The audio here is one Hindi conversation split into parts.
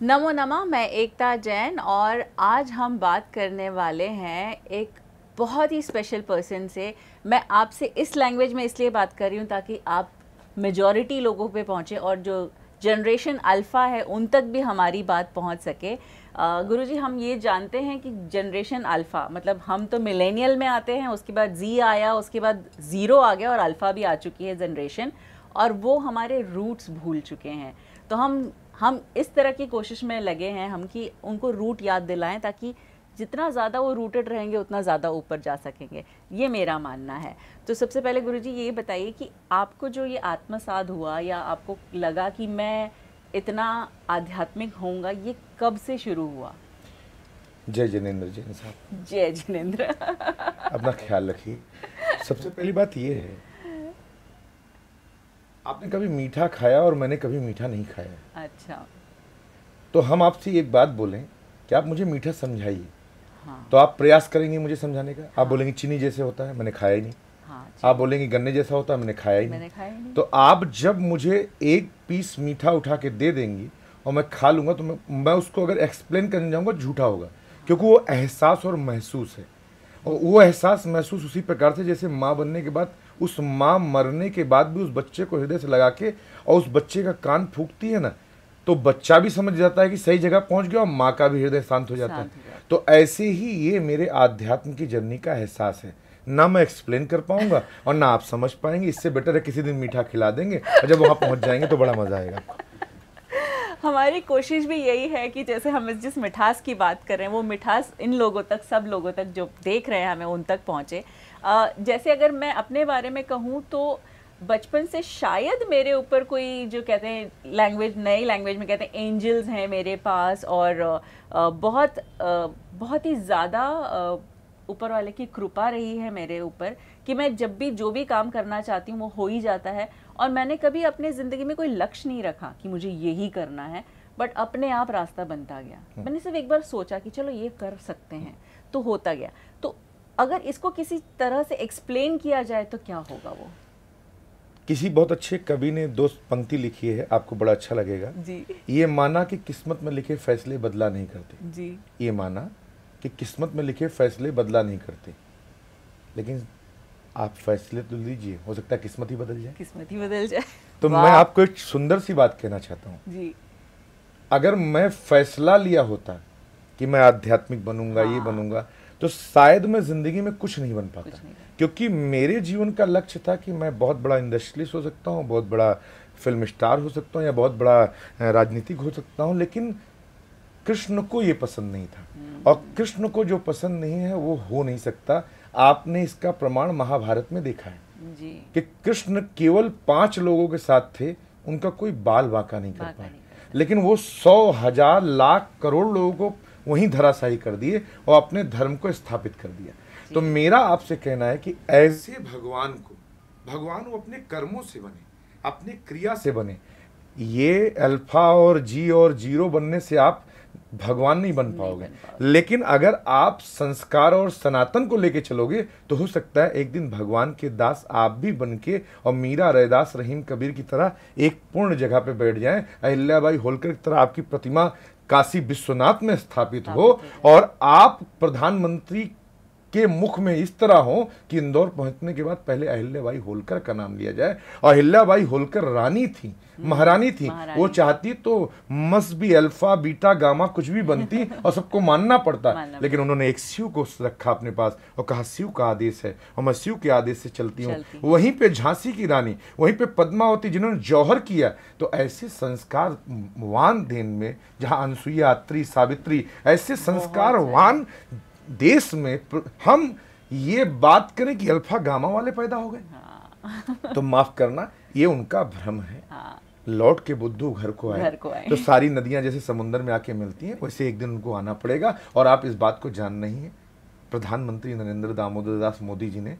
नमो नमा, मैं एकता जैन और आज हम बात करने वाले हैं एक बहुत ही स्पेशल पर्सन से। मैं आपसे इस लैंग्वेज में इसलिए बात कर रही हूँ ताकि आप मेजॉरिटी लोगों पे पहुँचे और जो जनरेशन अल्फ़ा है, उन तक भी हमारी बात पहुँच सके। गुरुजी, हम ये जानते हैं कि जनरेशन अल्फ़ा मतलब हम तो मिलेनियल में आते हैं, उसके बाद जी आया, उसके बाद ज़ीरो आ गया और अल्फ़ा भी आ चुकी है जनरेशन और वो हमारे रूट्स भूल चुके हैं। तो हम हम इस तरह की कोशिश में लगे हैं हम कि उनको रूट याद दिलाएँ ताकि जितना ज़्यादा वो रूटेड रहेंगे उतना ज़्यादा ऊपर जा सकेंगे। ये मेरा मानना है। तो सबसे पहले गुरु जी ये बताइए कि आपको जो ये आत्मसाद हुआ या आपको लगा कि मैं इतना आध्यात्मिक होऊँगा ये कब से शुरू हुआ? जय जिनेन्द्र जैन साहब। जय जिनेन्द्र। अपना ख्याल रखिए। सबसे पहली बात ये है आपने कभी मीठा खाया और मैंने कभी मीठा नहीं खाया? अच्छा। तो हम आपसे एक बात बोलें कि आप मुझे मीठा समझाइए। हाँ। तो आप प्रयास करेंगे मुझे समझाने का? हाँ। आप बोलेंगे चीनी जैसे होता है मैंने खाया ही नहीं। हाँ, आप बोलेंगे गन्ने जैसा होता है मैंने खाया ही मैंने खाया नहीं। तो आप जब मुझे एक पीस मीठा उठा के दे देंगी और मैं खा लूँगा तो मैं मैं उसको अगर एक्सप्लेन करने जाऊँगा झूठा होगा। क्योंकि वो एहसास और महसूस है। और वो एहसास महसूस उसी प्रकार से जैसे माँ बनने के बाद उस माँ मरने के बाद भी उस बच्चे को हृदय से लगा के और उस बच्चे का कान फूकती है ना तो बच्चा भी समझ जाता है कि सही जगह पहुँच गया और माँ का भी हृदय शांत हो जाता है। तो ऐसे ही ये मेरे आध्यात्म की जर्नी का एहसास है। ना मैं एक्सप्लेन कर पाऊँगा और ना आप समझ पाएँगे इससे बेटर है किसी दिन मीठा खिला देंगे और जब वहाँ पहुँच जाएँगे तो बड़ा मज़ा आएगा। हमारी कोशिश भी यही है कि जैसे हम जिस मिठास की बात कर रहे हैं वो मिठास इन लोगों तक सब लोगों तक जो देख रहे हैं हमें उन तक पहुँचे। जैसे अगर मैं अपने बारे में कहूँ तो बचपन से शायद मेरे ऊपर कोई जो कहते हैं लैंग्वेज नई लैंग्वेज में कहते हैं एंजल्स हैं मेरे पास और बहुत बहुत ही ज़्यादा ऊपर वाले की कृपा रही है मेरे ऊपर कि मैं जब भी जो भी काम करना चाहती हूँ वो हो ही जाता है और मैंने कभी अपने ज़िंदगी में कोई लक्ष्य नहीं रखा कि मुझे यही करना है बट अपने आप रास्ता बनता गया हम्म। मैंने सिर्फ़ एक बार सोचा कि चलो ये कर सकते हैं तो होता गया तो अगर इसको किसी तरह से एक्सप्लेन किया जाए तो क्या होगा वो? किसी बहुत अच्छे कवि ने दो पंक्ति लिखी है आपको बड़ा अच्छा लगेगा। जी। ये माना कि किस्मत में लिखे फैसले बदला नहीं करते। जी। ये माना कि किस्मत में लिखे फैसले बदला नहीं करते। लेकिन आप फैसले तो लीजिए हो सकता है किस्मत ही बदल जाए। किस्मत ही बदल जाए। तो मैं आपको एक सुंदर सी बात कहना चाहता हूँ। जी। अगर मैं फैसला लिया होता कि मैं आध्यात्मिक बनूँगा हाँ। ये बनूँगा तो शायद मैं ज़िंदगी में कुछ नहीं बन पाता। क्योंकि मेरे जीवन का लक्ष्य था कि मैं बहुत बड़ा इंडस्ट्रियलिस्ट हो सकता हूँ बहुत बड़ा फ़िल्म स्टार हो सकता हूँ या बहुत बड़ा राजनीतिक हो सकता हूँ लेकिन कृष्ण को ये पसंद नहीं था। हम्म। और कृष्ण को जो पसंद नहीं है वो हो नहीं सकता। आपने इसका प्रमाण महाभारत में देखा है जी। कि कृष्ण केवल पाँच लोगों के साथ थे उनका कोई बाल वाका नहीं कर पाया लेकिन वो सौ हज़ार लाख करोड़ लोगों को वहीं धराशाही कर दिए और अपने धर्म को स्थापित कर दिया। तो मेरा आपसे कहना है कि ऐसे भगवान को भगवान वो अपने कर्मों से बने अपने क्रिया से बने। ये अल्फ़ा और जी और ज़ीरो बनने से आप भगवान नहीं बन पाओगे। लेकिन अगर आप संस्कार और सनातन को लेके चलोगे तो हो सकता है एक दिन भगवान के दास आप भी बन के और मीरा रैदास रहीम कबीर की तरह एक पूर्ण जगह पे बैठ जाएँ अहिल्याबाई होलकर की तरह आपकी प्रतिमा काशी विश्वनाथ में स्थापित हो और आप प्रधानमंत्री के मुख में इस तरह हो कि इंदौर पहुँचने के बाद पहले अहिल्याबाई होलकर का नाम लिया जाए। और अहिल्याबाई होलकर रानी थी हम्म, महारानी थी। महारानी। वो चाहती तो मस भी अल्फ़ा बीटा गामा कुछ भी बनती और सबको मानना पड़ता। लेकिन उन्होंने एक शिव को रखा अपने पास और कहा शिव का आदेश है और मैं शिव के आदेश से चलती हूँ। वहीं पे झांसी की रानी वहीं पे पद्मावती जिन्होंने जौहर किया तो ऐसे संस्कार वान देन में जहाँ अनसुईया अत्री सावित्री ऐसे संस्कारवान देश में हम ये बात करें कि अल्फ़ा गामा वाले पैदा हो गए। हाँ। तो माफ़ करना ये उनका भ्रम है। हाँ। लौट के बुद्धू घर को आए। घर को आए। तो सारी नदियाँ जैसे समुद्र में आके मिलती हैं वैसे एक दिन उनको आना पड़ेगा। और आप इस बात को जान नहीं है। प्रधानमंत्री नरेंद्र दामोदर दास मोदी जी ने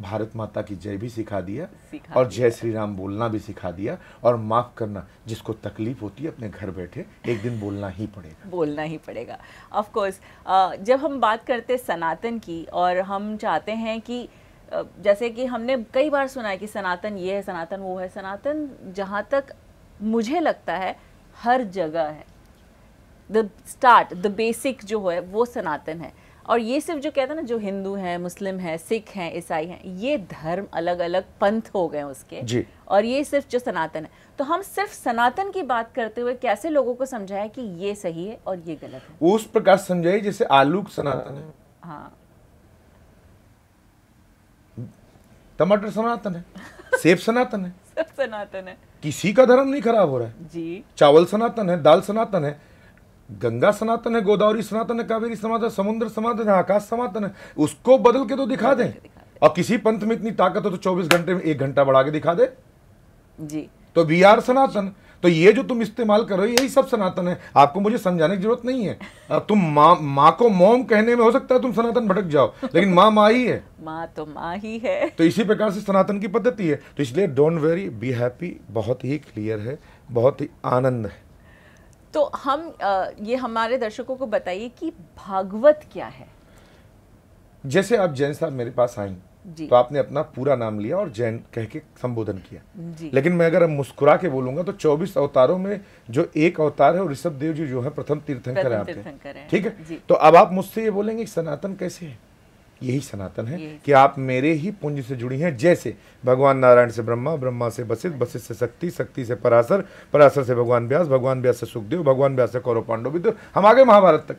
भारत माता की जय भी सिखा दिया सिखा और जय श्री राम बोलना भी सिखा दिया और माफ़ करना जिसको तकलीफ़ होती है अपने घर बैठे एक दिन बोलना ही पड़ेगा। बोलना ही पड़ेगा। ऑफ़ कोर्स जब हम बात करते सनातन की और हम चाहते हैं कि जैसे कि हमने कई बार सुना है कि सनातन ये है सनातन वो है सनातन जहाँ तक मुझे लगता है हर जगह है। द स्टार्ट द बेसिक जो है वो सनातन है। और ये सिर्फ़ जो कहते हैं ना जो हिंदू हैं मुस्लिम हैं सिख हैं ईसाई हैं ये धर्म अलग अलग पंथ हो गए उसके। जी। और ये सिर्फ़ जो सनातन है। तो हम सिर्फ़ सनातन की बात करते हुए कैसे लोगों को समझाएँ कि ये सही है और ये गलत है? उस प्रकार समझाइए जैसे आलू सनातन है। हाँ। टमाटर सनातन है सेब सनातन है। सब सनातन है। किसी का धर्म नहीं खराब हो रहा है। जी। चावल सनातन है दाल सनातन है। गंगा सनातन है गोदावरी सनातन है कावेरी सनातन है समुद्र सनातन है आकाश सनातन है उसको बदल के तो दिखा दें। और किसी पंथ में इतनी ताकत हो तो 24 घंटे में एक घंटा बढ़ा के दिखा दे। जी। तो वी आर सनातन। तो ये जो तुम इस्तेमाल कर रहे हो यही सब सनातन है। आपको मुझे समझाने की ज़रूरत नहीं है। तुम माँ माँ को मोम कहने में हो सकता है तुम सनातन भटक जाओ लेकिन माँ माँ ही है। माँ तो माँ ही है। तो इसी प्रकार से सनातन की पद्धति है। तो इसलिए डोंट वेरी बी हैप्पी बहुत ही क्लियर है बहुत ही आनंद है। तो हम ये हमारे दर्शकों को बताइए कि भागवत क्या है? जैसे आप जैन साहब मेरे पास आई तो आपने अपना पूरा नाम लिया और जैन कह के संबोधन किया। जी। लेकिन मैं अगर मुस्कुरा के बोलूँगा तो 24 अवतारों में जो एक अवतार है वो ऋषभ देव जी जो है प्रथम तीर्थंकर है। आपके ठीक है? तो अब आप मुझसे ये बोलेंगे सनातन कैसे है? यही सनातन है कि आप मेरे ही पुंज से जुड़ी हैं जैसे भगवान नारायण से ब्रह्मा ब्रह्मा से बसित वशिष्ठ से शक्ति शक्ति से पराशर पराशर से भगवान व्यास भगवान व्यास से सुखदेव भगवान व्यास से कौरव पांडव विद्युत हम आगे महाभारत तक।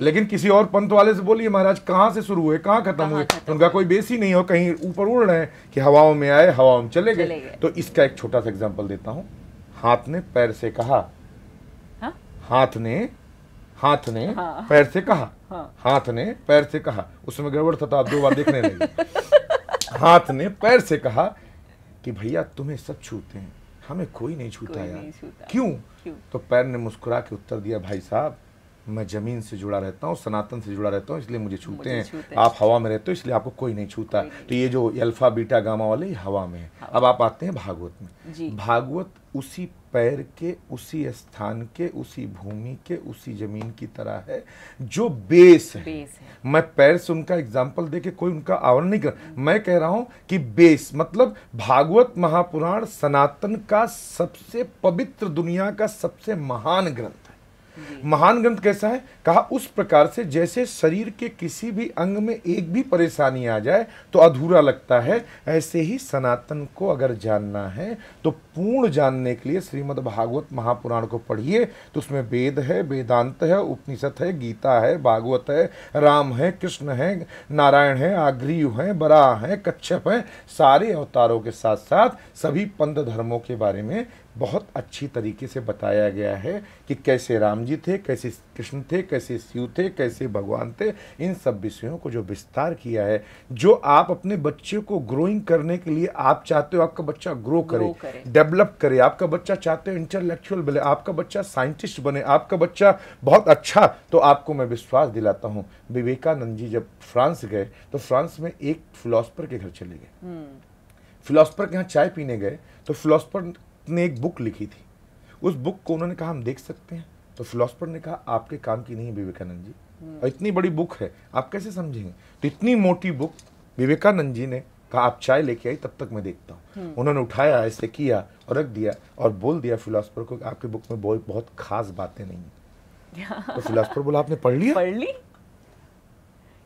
लेकिन किसी और पंथ वाले से बोलिए महाराज कहाँ से शुरू हुए कहाँ खत्म हुए? उनका कोई बेस ही नहीं हो कहीं ऊपर उड़ रहे हैं कि हवाओं में आए हवाओं में चले गए। तो इसका एक छोटा सा एग्ज़ाम्पल देता हूँ। हाथ ने पैर से कहा। हाँ? हाथ ने हाथ ने हाँ। पैर से कहा। हाँ। हाथ ने पैर से कहा। उसमें गड़बड़ था तो आप दो बार देखने लगे। हाथ ने पैर से कहा कि भैया तुम्हें सब छूते हैं। हमें कोई नहीं छूता यार। क्यों? क्यों? तो पैर ने मुस्कुरा के उत्तर दिया भाई साहब मैं ज़मीन से जुड़ा रहता हूँ सनातन से जुड़ा रहता हूँ इसलिए मुझे छूते हैं। हैं। आप हवा में रहते हो इसलिए आपको कोई नहीं छूता। तो ये जो अल्फ़ा बीटा गामा वाले ये हवा में है। अब आप आते हैं भागवत में। भागवत उसी पैर के उसी स्थान के उसी भूमि के उसी ज़मीन की तरह है जो बेस है। बेस है। मैं पैर से उनका एग्ज़ाम्पल दे के कोई उनका आवरण नहीं कर मैं कह रहा हूँ कि बेस मतलब भागवत महापुराण सनातन का सबसे पवित्र दुनिया का सबसे महान ग्रंथ। महान ग्रंथ कैसा है? कहा, उस प्रकार से जैसे शरीर के किसी भी अंग में एक भी परेशानी आ जाए तो अधूरा लगता है। ऐसे ही सनातन को अगर जानना है तो पूर्ण जानने के लिए श्रीमद् भागवत महापुराण को पढ़िए। तो उसमें वेद है, वेदांत है, उपनिषद है, गीता है, भागवत है, राम है, कृष्ण है, नारायण है आग्रीव है, बराह है, कच्छप है। सारे अवतारों के साथ साथ सभी पंथ धर्मों के बारे में बहुत अच्छी तरीके से बताया गया है कि कैसे राम जी थे कैसे कृष्ण थे कैसे शिव थे कैसे भगवान थे इन सब विषयों को जो विस्तार किया है जो आप अपने बच्चे को ग्रोइंग करने के लिए आप चाहते हो आपका बच्चा ग्रो करे Grow करे। डेवलप करे आपका बच्चा चाहते हो इंटेलेक्चुअल बने आपका बच्चा साइंटिस्ट बने आपका बच्चा बहुत अच्छा तो आपको मैं विश्वास दिलाता हूँ विवेकानंद जी जब फ्रांस गए तो फ्रांस में एक फिलोसफर के घर चले गए फिलोसफर के यहाँ चाय पीने गए तो फिलोसफर ने एक बुक लिखी थी। उस बुक को उन्होंने कहा हम देख सकते हैं। तो फिलोसफर ने कहा आपके काम की नहीं है विवेकानंद जी। और इतनी बड़ी बुक है आप कैसे समझेंगे? तो इतनी मोटी बुक विवेकानंद जी ने कहा आप चाय लेके आई तब तक मैं देखता हूँ। उन्होंने उठाया ऐसे किया और रख दिया और बोल दिया फिलोसफर को आपकी बुक में बहुत बहुत खास बातें नहीं हैं। तो फिलोसफर बोला आपने पढ़ लिया? पढ़ ली?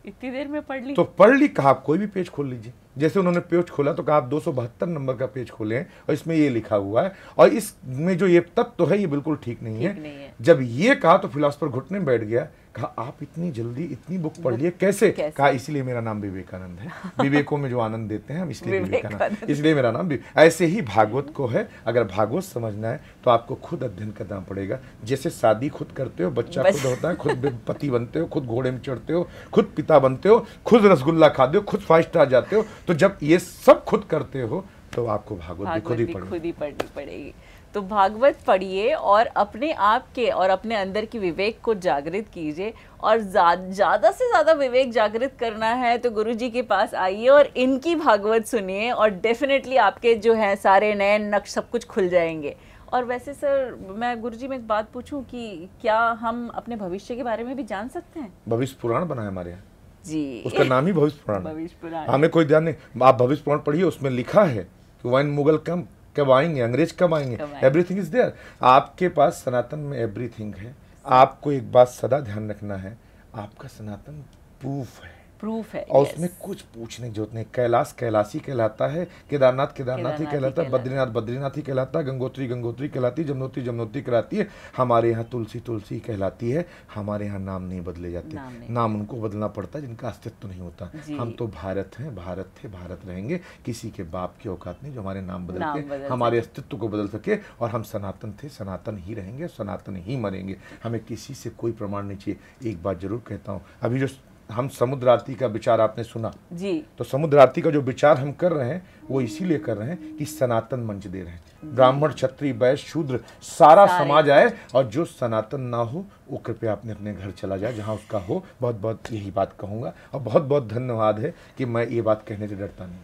इतनी देर में पढ़ ली? तो पढ़ ली कहा आप कोई भी पेज खोल लीजिए। जैसे उन्होंने पेज खोला तो कहा आप दो सौ बहत्तर नंबर का पेज खोले हैं और इसमें ये लिखा हुआ है। और इसमें जो ये तत्व तो है ये बिल्कुल ठीक नहीं ठीक है। नहीं है। जब ये कहा तो फिलोसफर घुटने में बैठ गया। कहा आप इतनी जल्दी इतनी बुक पढ़ लिए कैसे? कैसे? कहा इसलिए मेरा नाम विवेकानंद है। विवेकों में जो आनंद देते हैं हम इसलिए विवेकानंद। इसलिए मेरा नाम ऐसे ही भागवत को है अगर भागवत समझना है तो आपको खुद अध्ययन करना पड़ेगा। जैसे शादी खुद करते हो बच्चा खुद होता है खुद पति बनते हो खुद घोड़े में चढ़ते हो खुद पिता बनते हो खुद रसगुल्ला खाते हो खुद फाइव स्टार जाते हो तो जब ये सब खुद करते हो तो आपको भागवत भी ही खुद ही। पढ़नी पड़ेगी। तो भागवत पढ़िए और अपने आप के और अपने अंदर की विवेक को जागृत कीजिए और ज़्यादा से ज़्यादा विवेक जागृत करना है तो गुरु जी के पास आइए और इनकी भागवत सुनिए और डेफिनेटली आपके जो हैं सारे नए नक्श सब कुछ खुल जाएँगे। और वैसे सर मैं गुरु जी में एक बात पूछूँ कि क्या हम अपने भविष्य के बारे में भी जान सकते हैं? भविष्य पुराण बना है हमारे यहाँ। जी। उसका नाम ही भविष्य पुराण भविष्य पुराण। हमें कोई ध्यान नहीं। आप भविष्य पुराण पढ़िए उसमें लिखा है कि वैन मुगल कम कब आएँगे? अंग्रेज़ कब आएँगे। एवरीथिंग इज़ देयर आपके पास सनातन में एवरीथिंग है। आपको एक बात सदा ध्यान रखना है। आपका सनातन प्रूफ है। प्रूफ है और उसमें कुछ पूछने की ज़रूरत नहीं। कैलाश कैलाशी कहलाता है केदारनाथ केदारनाथ ही कहलाता है बद्रीनाथ बद्रीनाथ ही कहलाता है गंगोत्री गंगोत्री कहलाती है जमनोत्री जमनोत्री कहलाती है। हमारे यहाँ तुलसी तुलसी कहलाती है। हमारे यहाँ नाम नहीं बदले जाते। नाम, नाम उनको बदलना पड़ता है जिनका अस्तित्व नहीं होता। हम तो भारत हैं भारत थे भारत रहेंगे। किसी के बाप की औकात नहीं जो हमारे नाम बदल के हमारे अस्तित्व को बदल सके और हम सनातन थे सनातन ही रहेंगे सनातन ही मरेंगे। हमें किसी से कोई प्रमाण नहीं चाहिए। एक बात ज़रूर कहता हूँ अभी जो हम समुद्र आरती का विचार आपने सुना। जी। तो समुद्र आरती का जो विचार हम कर रहे हैं वो इसीलिए कर रहे हैं कि सनातन मंच दे रहे हैं। ब्राह्मण क्षत्रिय वैश्य शूद्र सारा समाज आए और जो सनातन ना हो वो कृपया अपने अपने घर चला जाए जहाँ उसका हो। बहुत बहुत यही बात कहूँगा। और बहुत बहुत धन्यवाद है कि मैं ये बात कहने से डरता नहीं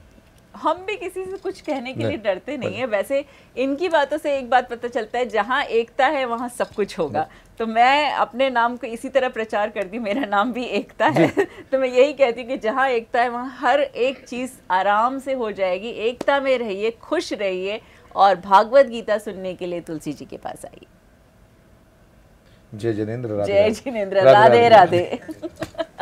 हम भी किसी से कुछ कहने के लिए डरते नहीं नहीं है। वैसे इनकी बातों से एक बात पता चलता है जहाँ एकता है वहाँ सब कुछ होगा। तो मैं अपने नाम को इसी तरह प्रचार कर दी मेरा नाम भी एकता है। तो मैं यही कहती हूँ कि जहाँ एकता है वहाँ हर एक चीज़ आराम से हो जाएगी। एकता में रहिए खुश रहिए और भागवत गीता सुनने के लिए तुलसी जी के पास आइए। जय जिनेन्द्र जय जिनेन्द्र राधे राधे, राधे।